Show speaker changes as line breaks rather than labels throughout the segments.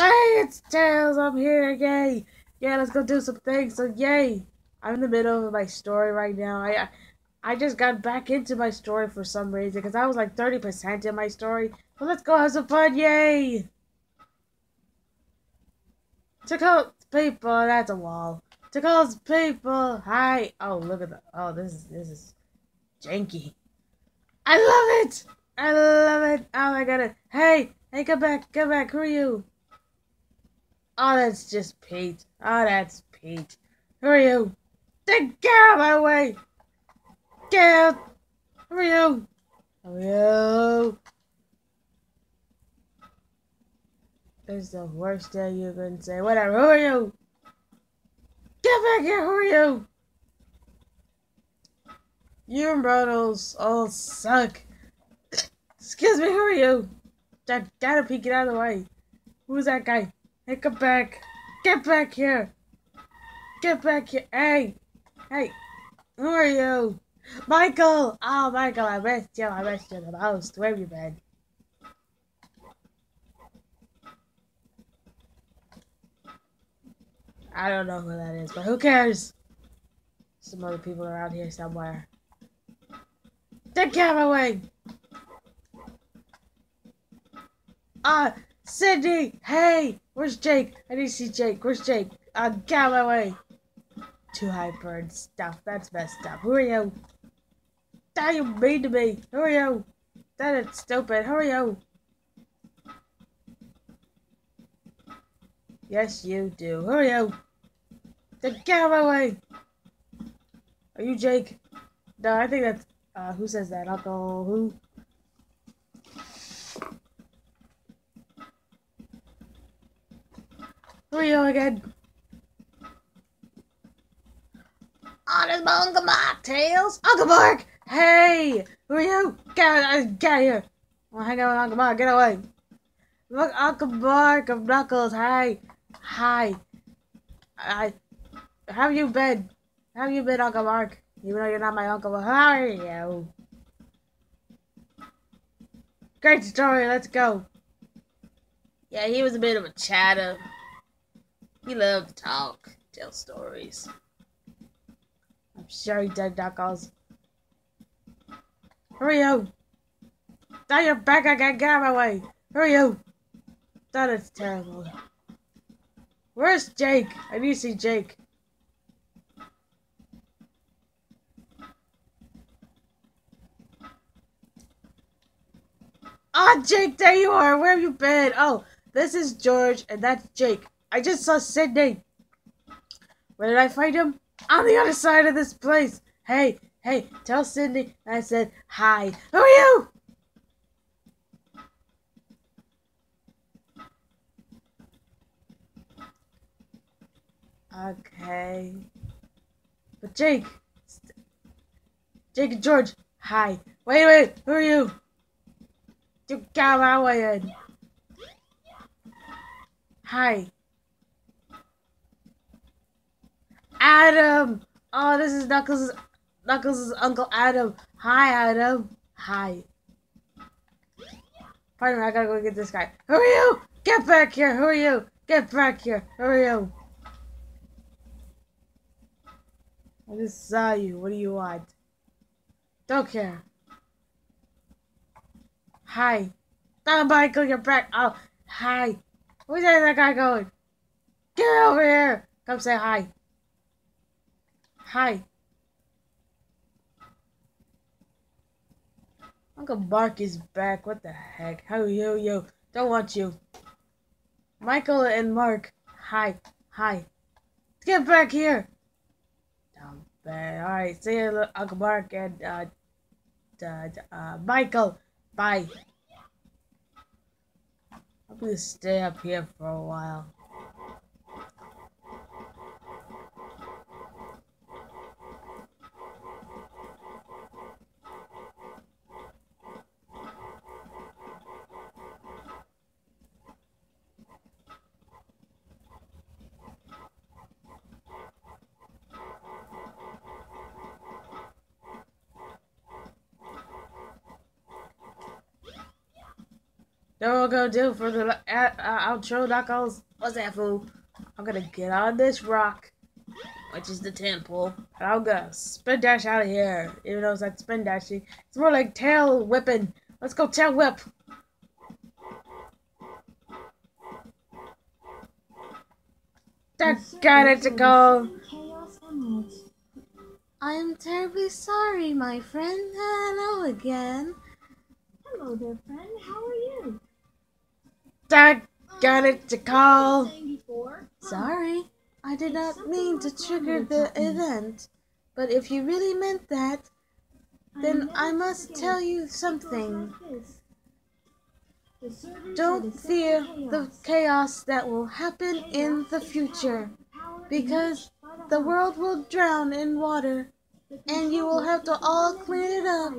Hey, it's Tails. I'm here. Yay. Yeah, let's go do some things. So, yay. I'm in the middle of my story right now. I I just got back into my story for some reason because I was like 30% in my story. So let's go have some fun. Yay. To call people. That's a wall. To call people. Hi. Oh, look at that. Oh, this is, this is janky. I love it. I love it. Oh my god. Hey, hey, come back, come back. Who are you? Oh, that's just Pete. Oh, that's Pete. Who are you? Then get out of my way. Get out. Who are you? Who are you? That's the worst thing you can say. Whatever. Who are you? Get back here. Who are you? You and Brontos all suck. Excuse me, who are you? I gotta peek it out of the way. Who's that guy? Hey, come back. Get back here. Get back here. Hey. Hey. Who are you? Michael! Oh, Michael, I missed you. I missed you the most. Where have you been? I don't know who that is, but who cares? Some other people around here somewhere. Get out of my way! Uh, Cindy! Hey! Where's Jake? I need to see Jake. Where's Jake? Uh, get out of my way! Too hyper and stuff. That's messed up. Who are you? That you mean to me? Who are you? That is stupid. Who are you? Yes, you do. Who are you? Then get out of my way! Are you Jake? No, I think that's, uh, who says that? Uncle who? Again? His Uncle Mark, Tails! Uncle Mark! Hey! Who are you? Get, uh, get here! I'll hang out with Uncle Mark, get away! Look, Uncle Mark of Knuckles, hi! Hi! I... How have you been? How have you been, Uncle Mark? Even though you're not my uncle, but how are you? Great story, let's go! Yeah, he was a bit of a chatter. He loved to talk, tell stories. I'm sure he did, Knuckles. Are you? Now you're back, I out of my way. Hurry up! That is terrible. Where's Jake? I need to see Jake. Ah, oh, Jake, there you are. Where have you been? Oh, this is George, and that's Jake. I just saw Sydney. Where did I find him? On the other side of this place. Hey, hey, tell Sydney I said hi. Who are you? Okay. But Jake. Jake and George. Hi. Wait, wait. Who are you? You got my way in. Hi. Adam! Oh, this is Knuckles' Knuckles' Uncle Adam. Hi, Adam. Hi. Pardon me, I gotta go get this guy. Who are you? Get back here! Who are you? Get back here! Who are you? I just saw you. What do you want? Don't care. Hi. Oh, Michael, you're back. Oh, hi. Where's that guy going? Get over here. Come say hi. Hi. Uncle Mark is back. What the heck? How you, you? Don't want you. Michael and Mark. Hi. Hi. Get back here. Dumb bad. Alright, see you, Uncle Mark and, uh, uh, uh, Michael. Bye. I'm gonna stay up here for a while. Then what we're gonna do for the uh, uh, outro, Knuckles? What's that, fool? I'm gonna get on this rock, which is the temple, and I'm gonna spin dash out of here. Even though it's like spin dashing, it's more like tail whipping. Let's go tail whip. That got it to go. I am terribly sorry, my friend. Hello again.
Hello there, friend. How are you?
That got it to call. Sorry, I did not mean to trigger the event. But if you really meant that, then I must tell you something. Don't fear the chaos that will happen in the future, because the world will drown in water, and you will have to all clean it up.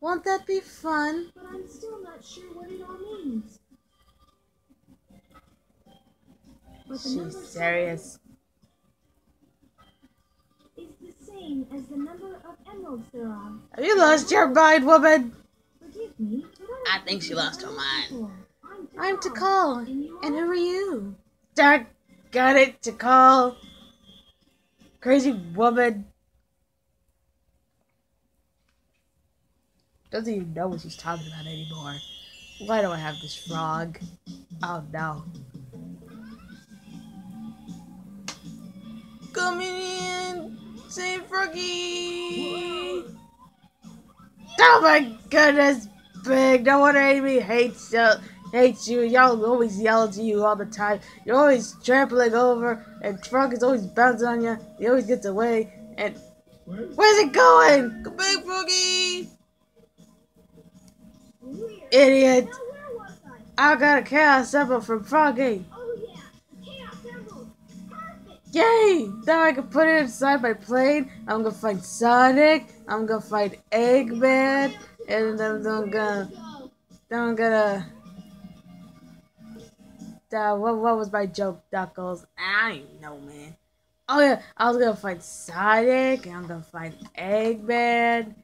The chaos.
Won't that be fun?
But I'm still not sure what it all means. But the
She's serious.
is the same as the number of emeralds there are.
Have you lost your mind, woman?
Forgive me, but
I think she lost her mind.
I'm
I'm
Tikal,
Tikal,
And
and who are you? That got it to call. Crazy woman. Doesn't even know what she's talking about anymore. Why do I have this frog? Oh no. Coming in, Saint Froggy. Oh my goodness, Big. No wonder Amy hates you. Hates you. Y'all always yell to you all the time. You're always trampling over, and Frog is always bouncing on you. He always gets away. And where's it going? Come back, Froggy. Idiot.
I?
Got a chaos symbol from Froggy.
Oh.
Yay! Now I can put it inside my plane. I'm gonna find Sonic. I'm gonna find Eggman. And then I'm gonna.
Go.
Then I'm gonna. Uh, what, what was my joke, Knuckles? I know, man. Oh, yeah. I was gonna find Sonic. I'm gonna find Eggman.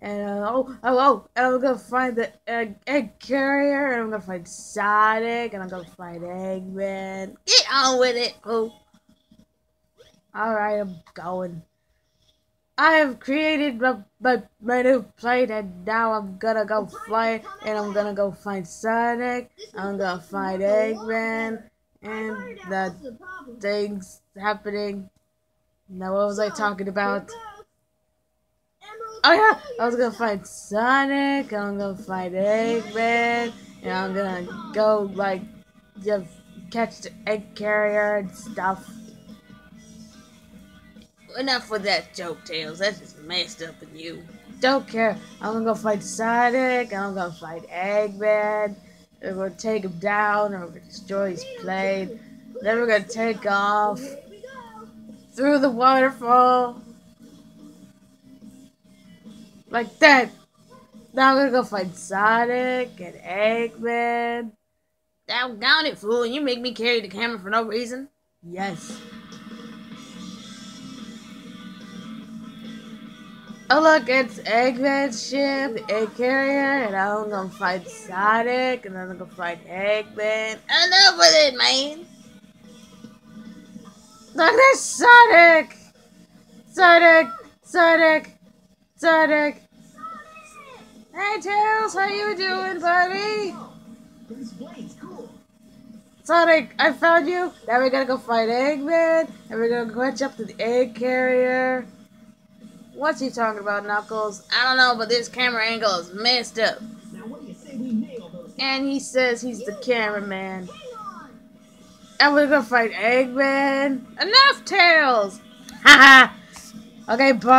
And, uh, oh, oh, oh. And I'm gonna find the egg, egg carrier. And I'm gonna find Sonic. And I'm gonna find Eggman. Get on with it, oh. Alright, I'm going. I have created my, my, my new plane and now I'm gonna go fly and I'm gonna go find Sonic. I'm gonna find Eggman and the things happening. Now what was I talking about?
Here goes. Emerald
Oh yeah, I was gonna find Sonic, I'm gonna find Eggman, and I'm gonna go like just catch the egg carrier and stuff. Enough with that joke, Tails. That's just messed up in you. Don't care. I'm gonna go find Sonic, I'm gonna find Eggman. We're gonna take him down, gonna destroy his plane. Then we're gonna take off
Here we go.
through the waterfall. Like that. Now I'm gonna go find Sonic and Eggman. Doggone it, fool. You make me carry the camera for no reason? Yes. Oh look, it's Eggman's ship, the egg carrier, and I'm gonna find Sonic, and then I'm gonna find Eggman. Enough with it, man! Look, there's Sonic! Sonic! Sonic! Sonic! Hey Tails, how you doing, buddy? Sonic, I found you. Now we're gonna go find Eggman, and we're gonna catch up to the egg carrier. What's he talking about, Knuckles? I don't know, but this camera angle is messed up.
We?
And he says he's the cameraman. And we're gonna fight Eggman. Enough, Tails! Haha! okay, bye.